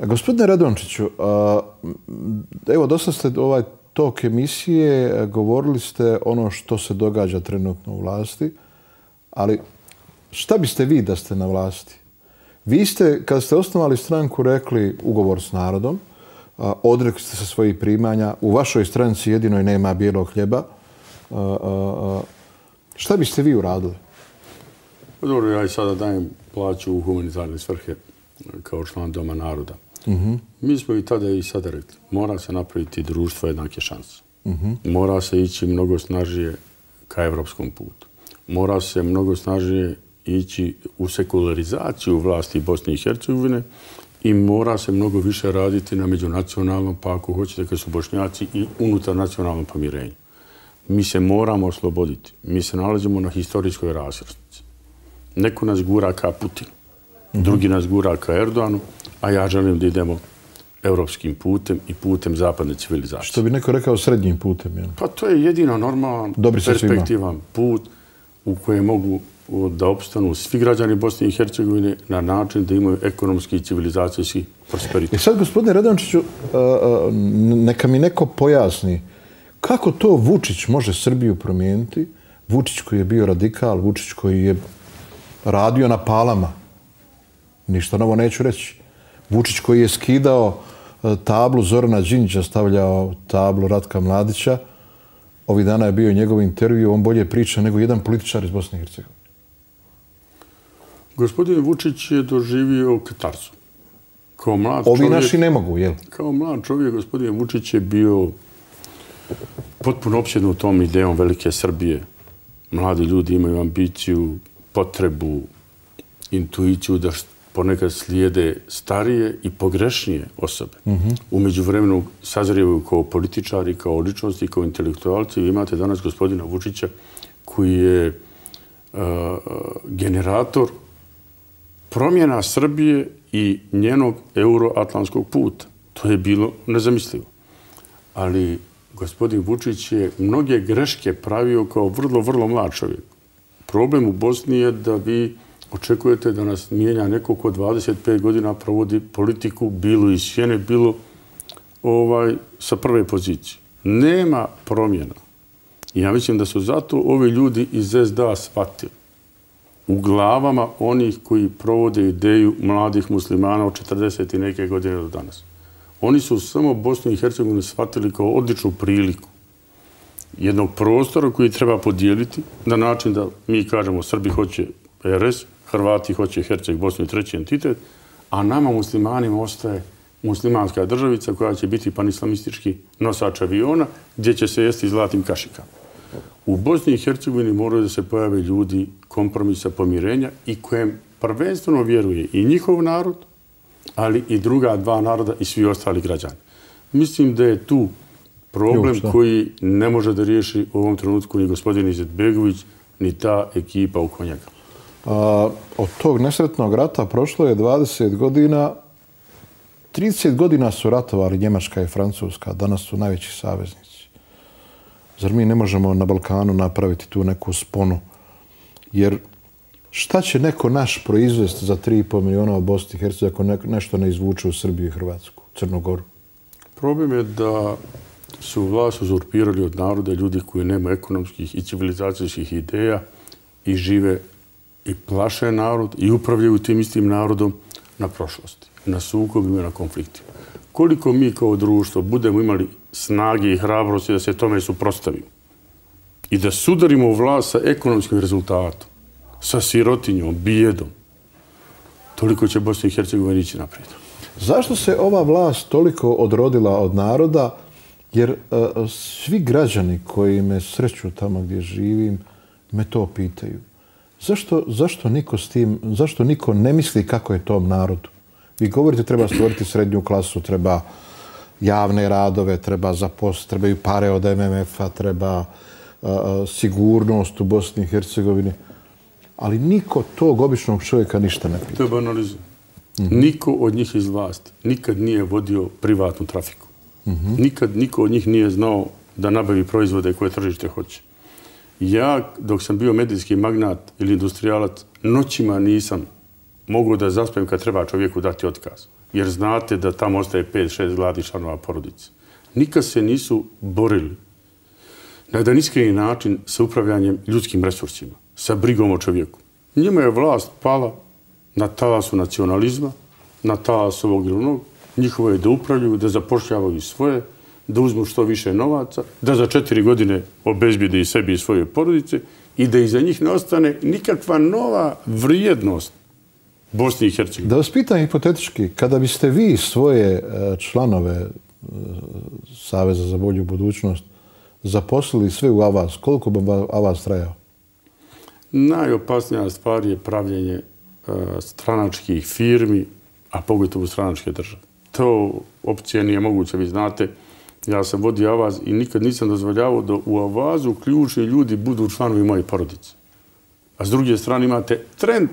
Gospodine Radončiću, evo, dosta ste ovaj tok emisije, e, govorili ste ono što se događa trenutno u vlasti, ali šta biste vi da ste na vlasti? Vi ste, kad ste osnovali stranku, rekli ugovor s narodom, odrekli ste se svojih primanja, u vašoj stranci jedinoj nema bijelog hljeba. Šta biste vi uradili? Pa dobro, ja i sada dajem plaću u humanitarne svrhe e, kao član Doma naroda. Mi smo i tada i sada rekli, mora se napraviti društvo jednake šanse. Mora se ići mnogo snažije ka evropskom putu. Mora se mnogo snažije ići u sekularizaciju vlasti Bosne i Hercegovine i mora se mnogo više raditi na međunacionalnom, pa ako hoćete, kad su bošnjaci i unutar nacionalnom pomirenju. Mi se moramo osloboditi. Mi se nalazimo na historijskoj razvrstnici. Neko nas gura ka Putinu, drugi nas gura ka Erdoanu, a ja želim da idemo evropskim putem i putem zapadne civilizacije. Što bi neko rekao srednjim putem? Jel? Pa to je jedino normalan, perspektivan put u kojem mogu da opstanu svi građani Bosne i Hercegovine na način da imaju ekonomski i civilizacijski prosperitet. I sad, gospodine Radončiću, neka mi neko pojasni kako to Vučić može Srbiju promijeniti? Vučić koji je bio radikal, Vučić koji je radio na palama. Ništa novo neću reći. Vučić koji je skidao e, tablu Zorana Đinđa, stavljao tablu Ratka Mladića. Ovi dana je bio njegov intervju, on bolje priča nego jedan političar iz Bosne i Hercegovine. Gospodin Vučić je doživio katarzu. Kao mlad Ovi čovjek, naši ne mogu, jel? Kao mlad čovjek, gospodin Vučić je bio potpuno opsjedno tom idejom Velike Srbije. Mladi ljudi imaju ambiciju, potrebu, intuiciju da ponekad slijede starije i pogrešnije osobe. Mm -hmm. Umeđu vremenu sazrijevaju kao političari, kao ličnosti, kao intelektualci. Vi imate danas gospodina Vučića koji je uh, generator promjena Srbije i njenog euroatlantskog puta. To je bilo nezamislivo. Ali gospodin Vučić je mnoge greške pravio kao vrlo, vrlo mlad čovjek. Problem u Bosni je da vi očekujete da nas mijenja neko ko 25 godina provodi politiku, bilo iz sjene, bilo ovaj, sa prve pozicije. Nema promjena. I ja mislim da su zato ovi ljudi iz SDA shvatili u glavama onih koji provode ideju mladih muslimana od 40 i neke godine do danas. Oni su samo Bosnu i Hercegovini shvatili kao odličnu priliku jednog prostora koji treba podijeliti na način da mi kažemo Srbi hoće RS, Hrvati hoće Herceg, Bosnu i treći entitet, a nama muslimanima ostaje muslimanska državica koja će biti panislamistički nosač aviona gdje će se jesti zlatim kašikama. U Bosni i Hercegovini moraju da se pojave ljudi kompromisa pomirenja i kojem prvenstveno vjeruje i njihov narod, ali i druga dva naroda i svi ostali građani. Mislim da je tu problem koji ne može da riješi u ovom trenutku ni gospodin Izetbegović, ni ta ekipa u njega. A, od tog nesretnog rata prošlo je 20 godina. 30 godina su ratovali Njemačka i Francuska. Danas su najveći saveznici. Zar mi ne možemo na Balkanu napraviti tu neku sponu? Jer šta će neko naš proizvest za 3,5 miliona u Bosni i Hercegovini ako nešto ne izvuče u Srbiju i Hrvatsku, Crnogoru? Problem je da su vlast uzurpirali od naroda ljudi koji nemaju ekonomskih i civilizacijskih ideja i žive i plaše narod i upravljaju tim istim narodom na prošlosti, na sukobima i na konfliktima. Koliko mi kao društvo budemo imali snage i hrabrosti da se tome suprostavimo i da sudarimo vlast sa ekonomskim rezultatom, sa sirotinjom, bijedom, toliko će Bosna i Hercegovina ići naprijed. Zašto se ova vlast toliko odrodila od naroda? Jer uh, svi građani koji me sreću tamo gdje živim me to pitaju. Zašto, zašto, niko s tim, zašto niko ne misli kako je tom narodu? Vi govorite treba stvoriti srednju klasu, treba javne radove, treba zapost, trebaju pare od MMF-a, treba uh, sigurnost u Bosni i Hercegovini. Ali niko tog običnog čovjeka ništa ne pita. To je banalizam. Mm -hmm. Niko od njih iz vlasti nikad nije vodio privatnu trafiku. Mm -hmm. Nikad niko od njih nije znao da nabavi proizvode koje tržište hoće. Ja, dok sam bio medijski magnat ili industrijalac, noćima nisam mogu da zaspem kad treba čovjeku dati otkaz. jer znate da tamo ostaje 5-6 gladih članova porodice. Nikad se nisu borili na jedan iskreni način sa upravljanjem ljudskim resursima, sa brigom o čovjeku. Njima je vlast pala na talasu nacionalizma, na talasu ovog ili onog. Njihovo je da upravljaju, da zapošljavaju svoje, da uzmu što više novaca, da za četiri godine obezbide i sebi i svoje porodice i da iza njih ne ostane nikakva nova vrijednost Bosni i Hercegovine. Da vas pitam hipotetički, kada biste vi svoje e, članove e, Saveza za bolju budućnost zaposlili sve u Avaz, koliko bi Avaz trajao? Najopasnija stvar je pravljenje e, stranačkih firmi, a pogotovo stranačke države. To opcije nije moguće, vi znate. Ja sam vodio Avaz i nikad nisam dozvoljavao da u Avazu ključni ljudi budu članovi moje porodice. A s druge strane imate trend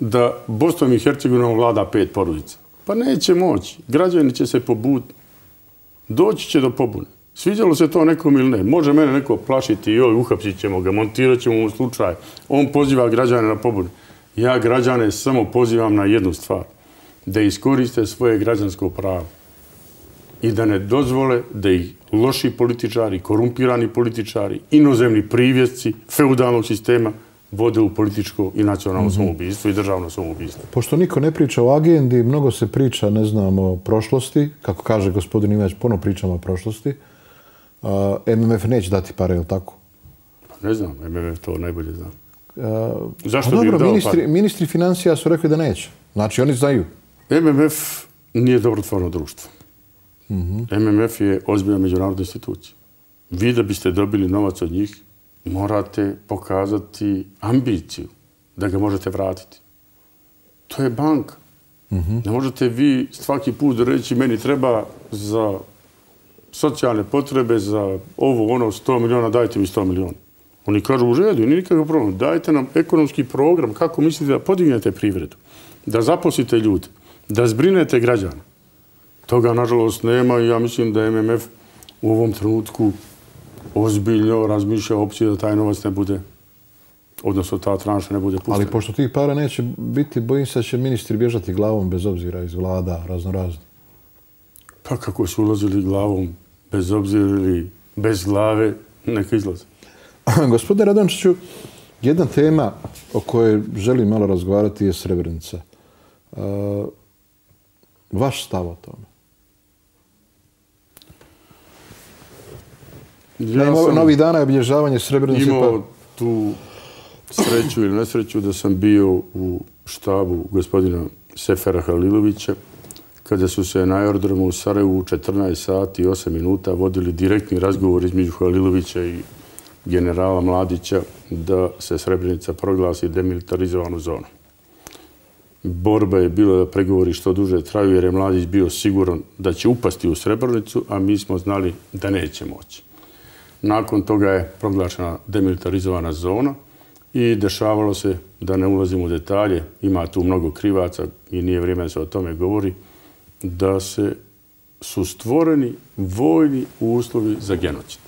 da Bosnom i Hercegovinom vlada pet porodica. Pa neće moći. Građani će se pobuditi. Doći će do pobune. Sviđalo se to nekom ili ne? Može mene neko plašiti, joj, uhapsit ćemo ga, montirat ćemo u slučaj. On poziva građane na pobune. Ja građane samo pozivam na jednu stvar. Da iskoriste svoje građansko pravo. I da ne dozvole da ih loši političari, korumpirani političari, inozemni privjesci feudalnog sistema vode u političko i nacionalno mm -hmm. samoubistvo i državno samoubistvo. Pošto niko ne priča o agendi, mnogo se priča, ne znam, o prošlosti. Kako kaže gospodin Ivać, puno pričamo o prošlosti. Uh, MMF neće dati pare, je li tako? Pa ne znam, MMF to najbolje znam. Uh, Zašto pa bi dobro, dao ministri, pare? ministri financija su rekli da neće. Znači, oni znaju. MMF nije dobrotvorno društvo. Mm -hmm. MMF je ozbiljna međunarodna institucija. Vi da biste dobili novac od njih, morate pokazati ambiciju da ga možete vratiti. To je banka. Mm -hmm. Ne možete vi svaki put reći meni treba za socijalne potrebe, za ovo, ono, 100 miliona, dajte mi 100 miliona. Oni kažu u redu, nije nikakav problem. Dajte nam ekonomski program kako mislite da podignete privredu, da zaposlite ljude, da zbrinete građana. Toga, nažalost, nema i ja mislim da MMF u ovom trenutku ozbiljno razmišlja opcije da taj novac ne bude, odnosno ta tranša ne bude puštena. Ali pošto tih para neće biti, bojim se da će ministri bježati glavom bez obzira iz vlada, razno razno. Pa kako su ulazili glavom bez obzira ili bez glave, neka izlaze. Gospodine Radončiću, jedna tema o kojoj želim malo razgovarati je Srebrenica. Uh, vaš stav o tome? Ja sam novi dana je obilježavanje Srebrenice. Imao pa... tu sreću ili nesreću da sam bio u štabu gospodina Sefera Halilovića kada su se na aerodromu u Sarajevu u 14 sati i 8 minuta vodili direktni razgovor između Halilovića i generala Mladića da se Srebrenica proglasi demilitarizovanu zonu. Borba je bila da pregovori što duže traju jer je Mladić bio siguran da će upasti u Srebrenicu, a mi smo znali da neće moći. Nakon toga je proglašena demilitarizovana zona i dešavalo se da ne ulazimo u detalje, ima tu mnogo krivaca i nije vrijeme da se o tome govori, da se su stvoreni vojni uslovi za genocid.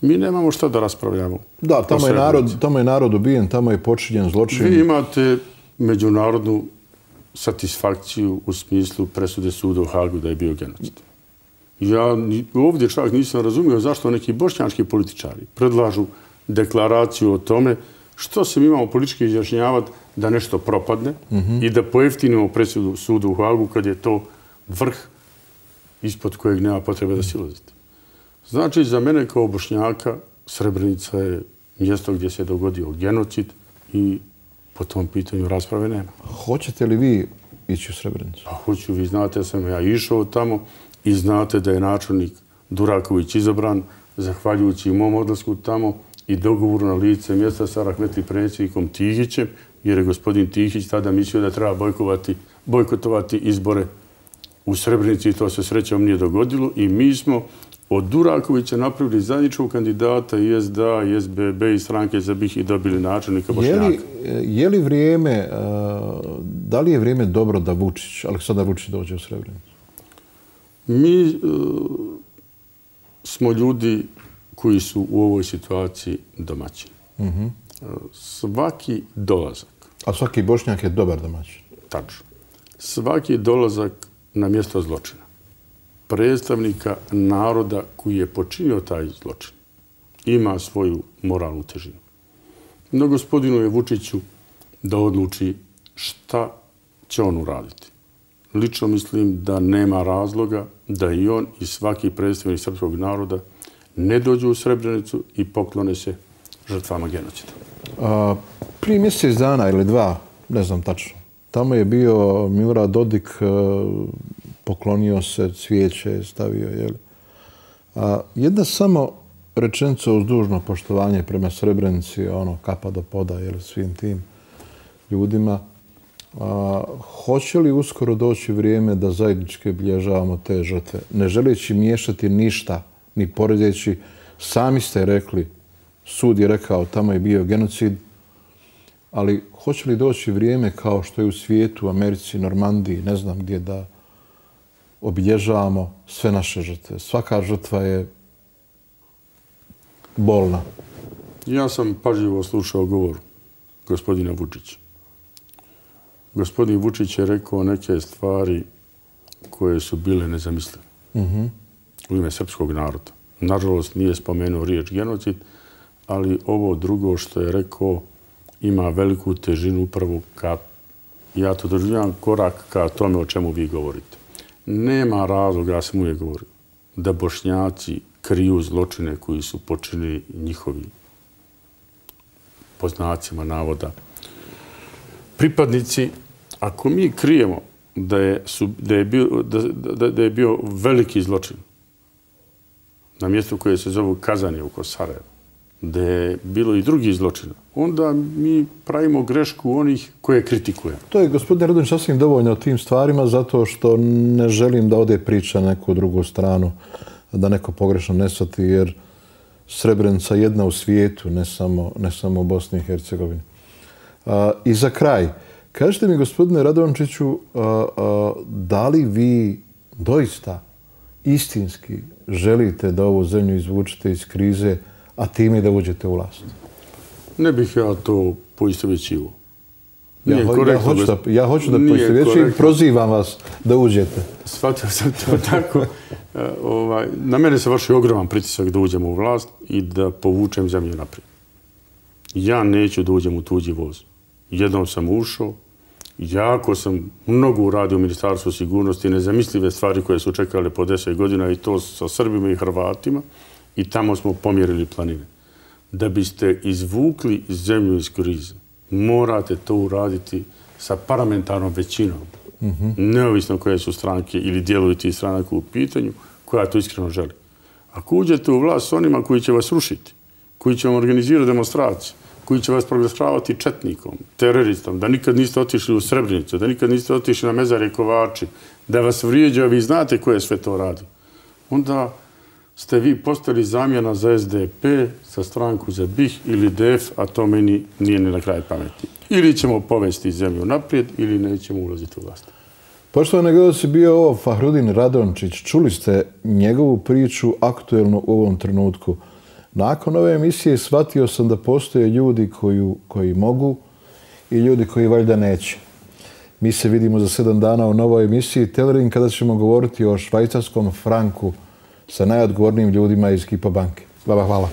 Mi nemamo šta da raspravljamo. Da, tamo je, narod, tamo je narod ubijen, tamo je počinjen zločin. Vi imate međunarodnu satisfakciju u smislu presude suda u Hagu da je bio genocid. Ja ovdje čak nisam razumio zašto neki bošnjanski političari predlažu deklaraciju o tome što se mi imamo politički izjašnjavati da nešto propadne mm -hmm. i da pojeftinimo presudu sudu u Hagu kad je to vrh ispod kojeg nema potrebe da silazite. Znači, za mene kao bošnjaka Srebrenica je mjesto gdje se dogodio genocid i po tom pitanju rasprave nema. Hoćete li vi ići u Srebrenicu? Pa hoću, vi znate sam ja išao tamo i znate da je načelnik Duraković izabran zahvaljujući mom odlasku tamo i dogovoru na lice mjesta sa Rahmetli predsjednikom Tihićem, jer je gospodin Tihić tada mislio da treba bojkovati, bojkotovati izbore u Srebrenici i to se srećom nije dogodilo i mi smo od Durakovića napravili zadnjičkog kandidata i SDA, i SBB i stranke za bih i dobili načelnika Bošnjaka. Je li, je li vrijeme, da li je vrijeme dobro da Vučić, Aleksandar Vučić dođe u Srebrenicu? Mi uh, smo ljudi koji su u ovoj situaciji domaćini. Mm -hmm. Svaki dolazak... A svaki bošnjak je dobar domaćin? Tačno. Svaki dolazak na mjesto zločina. Predstavnika naroda koji je počinio taj zločin ima svoju moralnu težinu. No gospodinu je Vučiću da odluči šta će on uraditi. Lično mislim da nema razloga da i on i svaki predstavnik srpskog naroda ne dođu u Srebrenicu i poklone se žrtvama genocida. A, prije mjesec dana ili dva, ne znam tačno, tamo je bio Milorad Dodik, e, poklonio se, cvijeće stavio. Jel? A, jedna samo rečenica uz dužno poštovanje prema Srebrenici, ono, kapa do poda, jel, svim tim ljudima. A, hoće li uskoro doći vrijeme da zajednički obilježavamo te žrtve? Ne želeći miješati ništa, ni poredeći, sami ste rekli, sud je rekao, tamo je bio genocid, ali hoće li doći vrijeme kao što je u svijetu, Americi, Normandiji, ne znam gdje, da obilježavamo sve naše žrtve? Svaka žrtva je bolna. Ja sam pažljivo slušao govor gospodina Vučića. Gospodin Vučić je rekao neke stvari koje su bile nezamislive mm -hmm. u ime srpskog naroda. Nažalost, nije spomenuo riječ genocid, ali ovo drugo što je rekao ima veliku težinu upravo ka, ja to doživljam, korak ka tome o čemu vi govorite. Nema razloga, ja sam uvijek govorio, da bošnjaci kriju zločine koji su počinili njihovi poznacima navoda. Pripadnici, ako mi krijemo da je, su, da je, bio, da, da, da je bio veliki zločin na mjestu koje se zove Kazanje u Kosarevu, da je bilo i drugi zločina, onda mi pravimo grešku onih koje kritikujemo. To je, gospodin Radonjić, sasvim dovoljno o tim stvarima zato što ne želim da ode priča na neku drugu stranu, da neko pogrešno ne shvati, jer Srebrenica jedna u svijetu, ne samo, ne samo u Bosni i Hercegovini. A, I za kraj, kažete mi, gospodine a, a, da li vi doista istinski želite da ovu zemlju izvučete iz krize, a time da uđete u vlast? Ne bih ja to poistovjećivo. Ja, ja, hoću da, ja hoću da poistovjećujem i prozivam vas da uđete. Shvatio sam to tako. E, ovaj, na mene se vrši ogroman pritisak da uđem u vlast i da povučem zemlju naprijed. Ja neću da uđem u tuđi voz. Jednom sam ušao, jako sam mnogo uradio u Ministarstvu sigurnosti, nezamislive stvari koje su čekale po deset godina i to sa Srbima i Hrvatima i tamo smo pomjerili planine. Da biste izvukli zemlju iz krize, morate to uraditi sa parlamentarnom većinom. Mm -hmm. Neovisno koje su stranke ili djeluju ti stranaka u pitanju, koja to iskreno želi. Ako uđete u vlast s onima koji će vas rušiti, koji će vam organizirati demonstracije, koji će vas proglašavati četnikom, teroristom, da nikad niste otišli u Srebrenicu, da nikad niste otišli na mezare Kovači, da vas vrijeđa, vi znate koje sve to radi. Onda ste vi postali zamjena za SDP, za stranku za BiH ili DF, a to meni nije ni na kraj pameti. Ili ćemo povesti zemlju naprijed, ili nećemo ulaziti u vlast. Poštovane gledalci, bio ovo Fahrudin Radončić. Čuli ste njegovu priču aktuelno u ovom trenutku. Nakon ove emisije shvatio sam da postoje ljudi koji, koji mogu i ljudi koji valjda neće. Mi se vidimo za sedam dana u novoj emisiji Telerin kada ćemo govoriti o švajcarskom franku sa najodgovornijim ljudima iz Kipa banke. Baba, hvala.